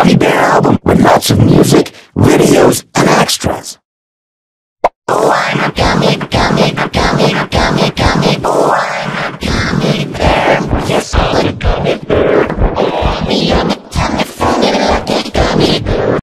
Johnny Bear album with lots of music, videos, and extras. Oh, I'm a gummy.